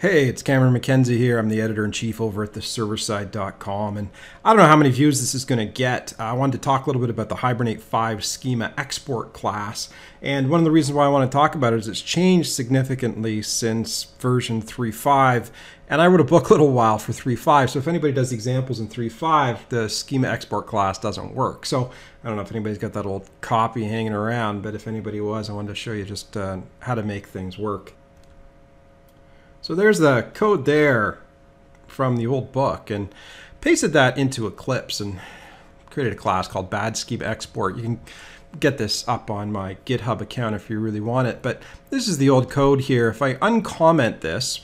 Hey, it's Cameron McKenzie here. I'm the editor in chief over at theserverside.com. And I don't know how many views this is going to get. I wanted to talk a little bit about the Hibernate 5 schema export class. And one of the reasons why I want to talk about it is it's changed significantly since version 3.5. And I wrote a book a little while for 3.5. So if anybody does examples in 3.5, the schema export class doesn't work. So I don't know if anybody's got that old copy hanging around, but if anybody was, I wanted to show you just uh, how to make things work. So there's the code there from the old book and pasted that into Eclipse and created a class called bad schema export. You can get this up on my GitHub account if you really want it. But this is the old code here. If I uncomment this,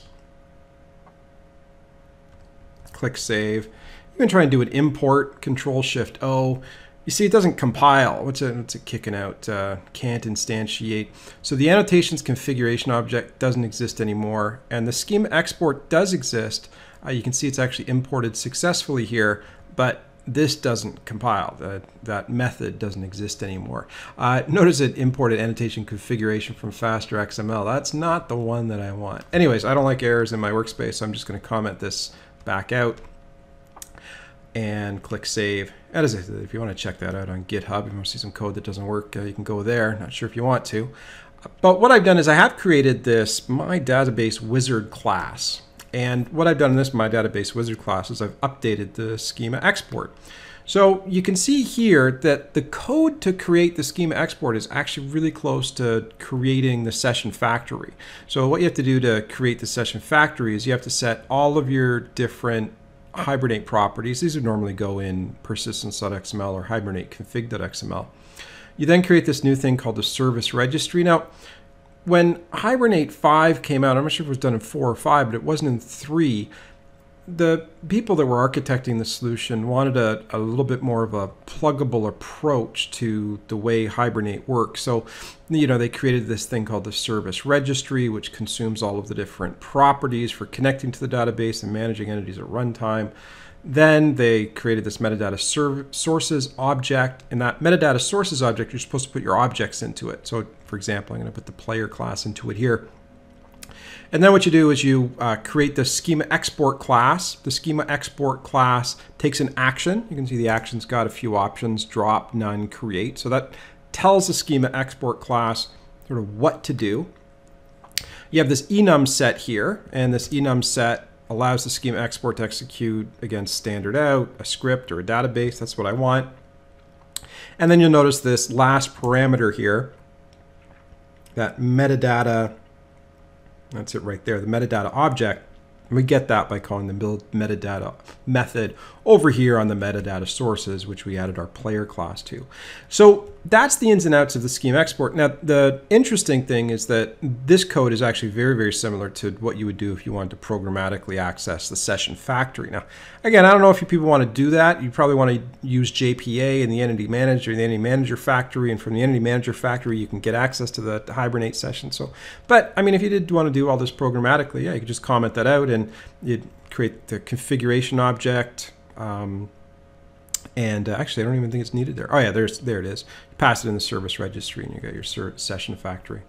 click save, you can try and do an import, Control Shift O. You see, it doesn't compile. What's it, what's kicking out? Uh, can't instantiate. So the annotations configuration object doesn't exist anymore. And the schema export does exist. Uh, you can see it's actually imported successfully here, but this doesn't compile. That, that method doesn't exist anymore. Uh, notice it imported annotation configuration from FasterXML. That's not the one that I want. Anyways, I don't like errors in my workspace, so I'm just going to comment this back out and click save. And as if you want to check that out on GitHub, if you want to see some code that doesn't work, uh, you can go there. Not sure if you want to. But what I've done is I have created this My Database Wizard class. And what I've done in this My Database Wizard class is I've updated the schema export. So you can see here that the code to create the schema export is actually really close to creating the session factory. So what you have to do to create the session factory is you have to set all of your different Hibernate properties. These would normally go in persistence.xml or hibernate config.xml. You then create this new thing called the service registry. Now, when Hibernate 5 came out, I'm not sure if it was done in 4 or 5, but it wasn't in 3, the people that were architecting the solution wanted a, a little bit more of a pluggable approach to the way Hibernate works. So, you know, they created this thing called the service registry, which consumes all of the different properties for connecting to the database and managing entities at runtime. Then they created this metadata sources object. and that metadata sources object, you're supposed to put your objects into it. So, for example, I'm going to put the player class into it here. And then what you do is you uh, create the schema export class. The schema export class takes an action. You can see the action's got a few options, drop, none, create. So that tells the schema export class sort of what to do. You have this enum set here, and this enum set allows the schema export to execute against standard out, a script, or a database. That's what I want. And then you'll notice this last parameter here, that metadata that's it right there, the metadata object. And we get that by calling the build metadata method over here on the metadata sources, which we added our player class to. So that's the ins and outs of the schema export. Now, the interesting thing is that this code is actually very, very similar to what you would do if you wanted to programmatically access the session factory. Now, again, I don't know if you people want to do that. You probably want to use JPA and the entity manager, the entity manager factory, and from the entity manager factory, you can get access to the Hibernate session. So, but I mean, if you did want to do all this programmatically, yeah, you could just comment that out and you'd create the configuration object, um, and uh, actually, I don't even think it's needed there. Oh yeah, there's there it is. You pass it in the service registry, and you got your session factory.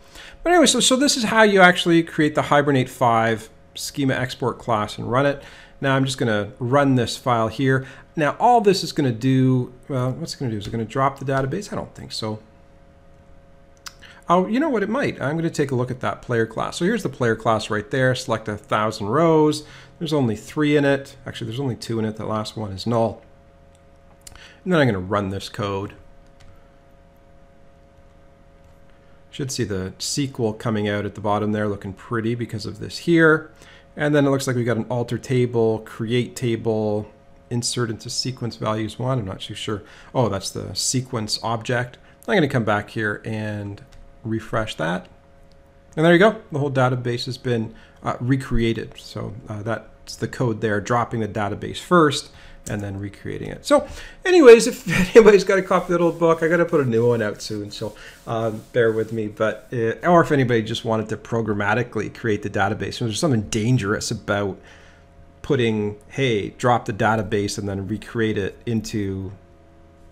But anyway, so so this is how you actually create the Hibernate 5 schema export class and run it. Now I'm just going to run this file here. Now all this is going to do, well, what's it going to do? Is it going to drop the database? I don't think so. Oh, you know what? It might. I'm going to take a look at that player class. So here's the player class right there. Select a thousand rows. There's only three in it. Actually, there's only two in it. The last one is null. And then I'm going to run this code. Should see the SQL coming out at the bottom there looking pretty because of this here. And then it looks like we got an alter table, create table, insert into sequence values one. I'm not too sure. Oh, that's the sequence object. I'm going to come back here and refresh that. And there you go. The whole database has been uh, recreated. So uh, that's the code there, dropping the database first and then recreating it. So anyways, if anybody's got a copy of that old book, I got to put a new one out soon. So um, bear with me. But uh, Or if anybody just wanted to programmatically create the database, there's something dangerous about putting, hey, drop the database and then recreate it into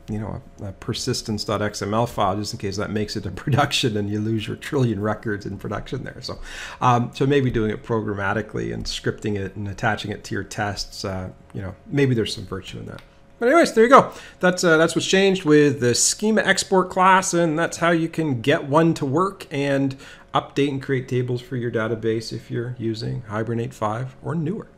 you know a, a persistence.xml file just in case that makes it to production and you lose your trillion records in production there. So, um, so maybe doing it programmatically and scripting it and attaching it to your tests. Uh, you know, maybe there's some virtue in that. But anyways, there you go. That's uh, that's what's changed with the schema export class, and that's how you can get one to work and update and create tables for your database if you're using Hibernate 5 or newer.